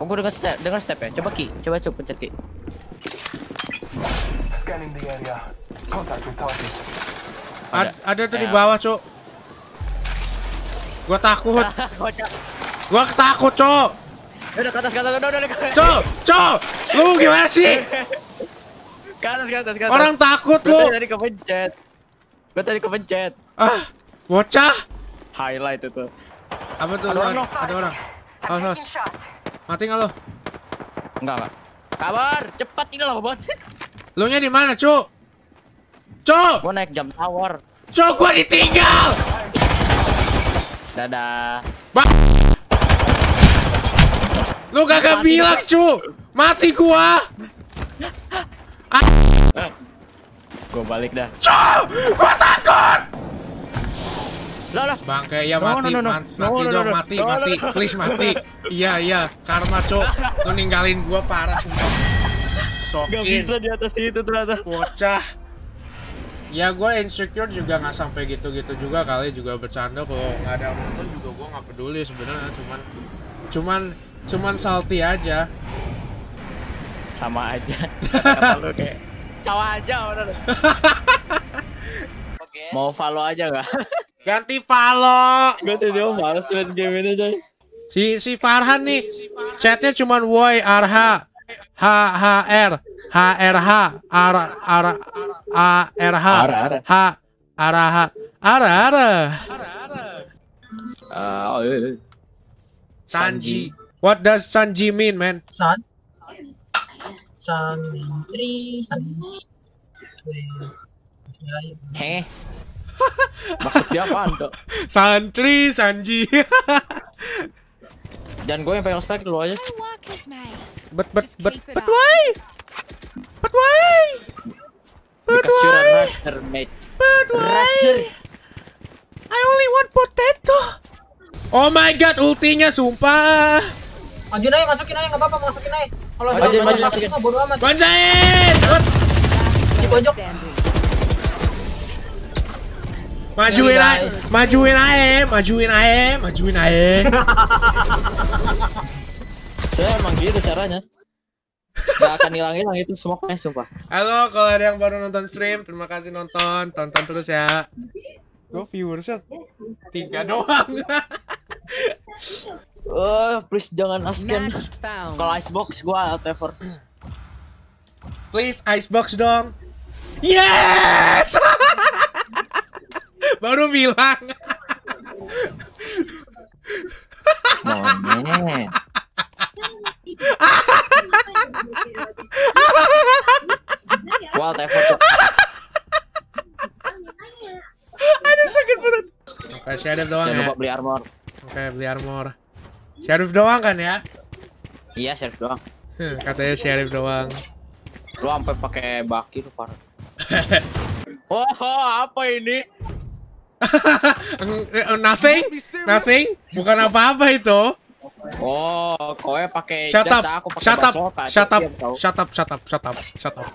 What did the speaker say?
Kok gue dengar step, dengar step ya? Coba Ki, coba coba pencet Ki. Scanning the area. Contact with target. Ad- ada tuh di Ya. bawah, Cuk. Gua takut. Gua takut, Cuk. Udah ke atas, ke atas, udah, udah. Cuk, Cuk. Lu gimana sih? Ke atas, ke atas, ke atas. Orang takut Gue lu. tadi kepencet. Gue tadi kepencet. Ah, bocah. Highlight itu. Apa tuh? Ada orang. Ada orang. Awas, awas. Mati nggak lo? Enggak, enggak. Kabar, cepat ini lah, bot. Lu nya di mana, Cuk? Cuk, Gue naik jam tower. Cuk, gua ditinggal. Dadah. Lu kagak Mati, bilang, Cuk. Mati gua. Gue balik dah. Cuk, gua takut. Bangke, ya No, mati, no, no, no. mati no, no, dong, no. mati, No, no, mati, please mati. Iya, iya, karma, Cuk. Lu ninggalin gua parah sumpah. Gak Sokin, bisa di atas itu ternyata. bocah. Ya gue insecure juga nggak sampai gitu-gitu juga kali juga bercanda kalau nggak ada nonton juga gue nggak peduli sebenarnya cuman cuman cuman salty aja Sama aja. Kata lu kayak cawa aja udah. Mau follow aja nggak? Ganti follow Gue tadi mau males main game ini coy. si si Farhan nih chatnya cuman woi RH H. H R. H R H. R R A R H. H R H. R R. Ah. Sanji. What does Sanji mean man? San. Santri Sanji Heh. Maksud dia apaan tuh? Santri Sanji Dan gue yang pegang spek dulu aja. Keep it but up. why but why a why rusher, mate. but why. I only want potato Oh my god ultinya sumpah Majuin aja masukin aja nggak apa-apa masukin aja kalau Masukin, jangan masukin, mah bodo amat Banzain What? di pojok. Majuin aja, guys. majuin aja, majuin aja, majuin aja. Saya emang gitu caranya. Gak akan hilang-hilang itu smoke-nya sumpah. Halo, kalau ada yang baru nonton stream, terima kasih nonton, tonton terus ya. Gue viewersnya tiga doang. Eh, please jangan asken. Kalau icebox gua whatever. Please icebox dong. Yes! Baru bilang. Monyet. Aduh sakit perut. Oke, sheriff doang Jangan ya. lupa beli armor. Oke, beli armor. Sheriff doang kan ya? Iya, sheriff doang. Hmm, Katanya sheriff doang. Lu sampai pakai baki lu parah. Oh, apa ini? Eh, Nothing? Nothing? Bukan apa-apa itu. Oh, kowe pakai Shut up, aku pakai shut up, shut up, kau. shut up, shut up, shut up, shut up.